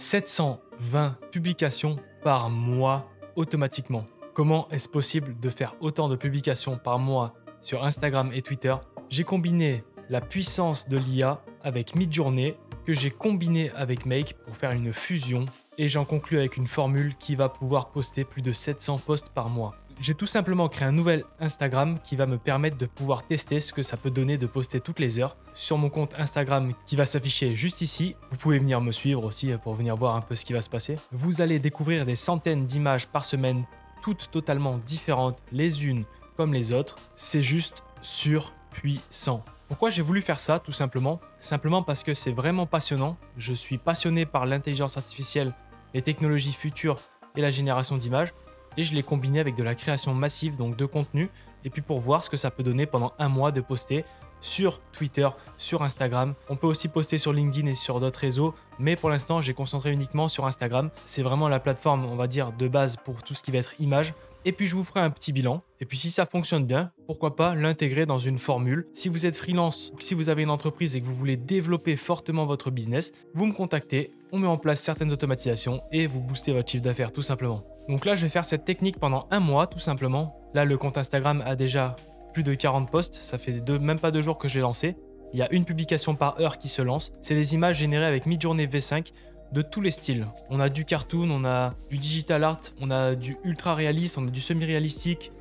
720 publications par mois automatiquement. Comment est-ce possible de faire autant de publications par mois sur Instagram et Twitter? J'ai combiné la puissance de l'IA avec Midjourney que j'ai combiné avec Make pour faire une fusion et j'en conclus avec une formule qui va pouvoir poster plus de 700 posts par mois. J'ai tout simplement créé un nouvel Instagram qui va me permettre de pouvoir tester ce que ça peut donner de poster toutes les heures sur mon compte Instagram qui va s'afficher juste ici. Vous pouvez venir me suivre aussi pour venir voir un peu ce qui va se passer. Vous allez découvrir des centaines d'images par semaine, toutes totalement différentes les unes comme les autres. C'est juste surpuissant. Pourquoi j'ai voulu faire ça Tout simplement? Simplement parce que c'est vraiment passionnant. Je suis passionné par l'intelligence artificielle, les technologies futures et la génération d'images. Et je l'ai combiné avec de la création massive, donc de contenu. Et puis pour voir ce que ça peut donner pendant un mois de poster sur Twitter, sur Instagram. On peut aussi poster sur LinkedIn et sur d'autres réseaux, mais pour l'instant, j'ai concentré uniquement sur Instagram. C'est vraiment la plateforme, on va dire, de base pour tout ce qui va être image. Et puis je vous ferai un petit bilan. Et puis si ça fonctionne bien, pourquoi pas l'intégrer dans une formule. Si vous êtes freelance, si vous avez une entreprise et que vous voulez développer fortement votre business, vous me contactez, on met en place certaines automatisations et vous boostez votre chiffre d'affaires tout simplement. Donc là, je vais faire cette technique pendant un mois tout simplement. Là, le compte Instagram a déjà plus de 40 posts, ça fait même pas deux jours que j'ai lancé. Il y a une publication par heure qui se lance. C'est des images générées avec Midjourney V5 de tous les styles. On a du cartoon, on a du digital art, on a du ultra réaliste, on a du semi-réalistique.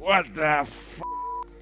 What the f?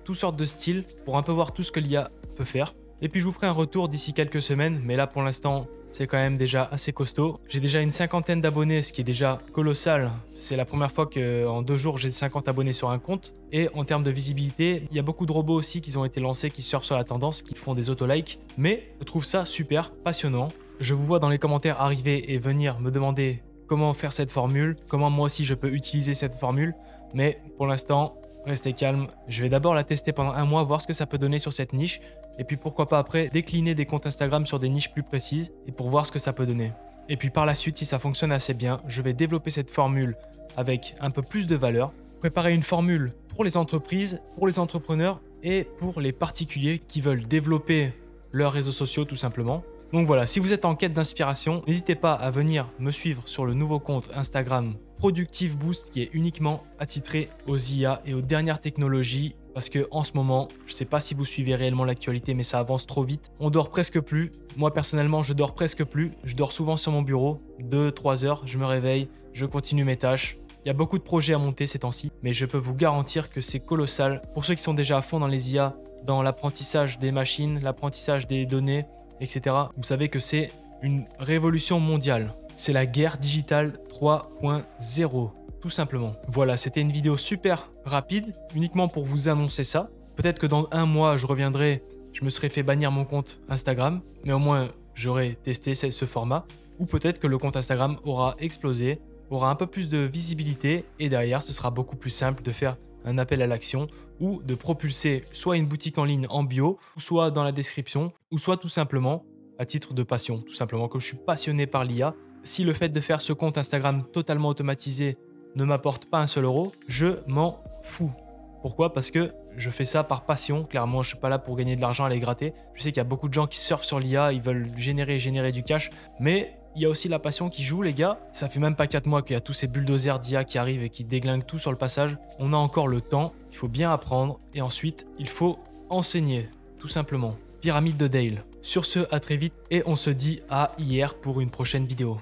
Toutes sortes de styles pour un peu voir tout ce que l'IA peut faire. Et puis je vous ferai un retour d'ici quelques semaines, mais là pour l'instant c'est quand même déjà assez costaud. J'ai déjà une cinquantaine d'abonnés, ce qui est déjà colossal. C'est la première fois qu'en deux jours j'ai 50 abonnés sur un compte. Et en termes de visibilité, il y a beaucoup de robots aussi qui ont été lancés, qui surfent sur la tendance, qui font des auto-likes. Mais je trouve ça super passionnant. Je vous vois dans les commentaires arriver et venir me demander comment faire cette formule, comment moi aussi je peux utiliser cette formule. Mais pour l'instant, restez calme. Je vais d'abord la tester pendant un mois, voir ce que ça peut donner sur cette niche. Et puis pourquoi pas après décliner des comptes Instagram sur des niches plus précises et pour voir ce que ça peut donner. Et puis par la suite, si ça fonctionne assez bien, je vais développer cette formule avec un peu plus de valeur. Préparer une formule pour les entreprises, pour les entrepreneurs et pour les particuliers qui veulent développer leurs réseaux sociaux tout simplement. Donc voilà, si vous êtes en quête d'inspiration, n'hésitez pas à venir me suivre sur le nouveau compte Instagram Productive Boost qui est uniquement attitré aux IA et aux dernières technologies parce que en ce moment, je sais pas si vous suivez réellement l'actualité, mais ça avance trop vite. On dort presque plus. Moi personnellement, je dors presque plus. Je dors souvent sur mon bureau, 2-3 heures, je me réveille, je continue mes tâches. Il y a beaucoup de projets à monter ces temps-ci, mais je peux vous garantir que c'est colossal. Pour ceux qui sont déjà à fond dans les IA, dans l'apprentissage des machines, l'apprentissage des données, etc., vous savez que c'est une révolution mondiale. C'est la guerre digitale 3.0 tout simplement. Voilà, c'était une vidéo super rapide, uniquement pour vous annoncer ça. Peut-être que dans un mois, je reviendrai, je me serai fait bannir mon compte Instagram, mais au moins j'aurai testé ce format. Ou peut-être que le compte Instagram aura explosé, aura un peu plus de visibilité, et derrière, ce sera beaucoup plus simple de faire un appel à l'action ou de propulser soit une boutique en ligne en bio, soit dans la description, ou soit tout simplement à titre de passion. Tout simplement que je suis passionné par l'IA. Si le fait de faire ce compte Instagram totalement automatisé ne m'apporte pas un seul euro, je m'en fous. Pourquoi? Parce que je fais ça par passion. Clairement, je suis pas là pour gagner de l'argent à les gratter. Je sais qu'il y a beaucoup de gens qui surfent sur l'IA, ils veulent générer générer du cash, mais il y a aussi la passion qui joue, les gars. Ça fait même pas 4 mois qu'il y a tous ces bulldozers d'IA qui arrivent et qui déglinguent tout sur le passage. On a encore le temps, il faut bien apprendre et ensuite, il faut enseigner, tout simplement. Pyramide de Dale. Sur ce, à très vite et on se dit à hier pour une prochaine vidéo.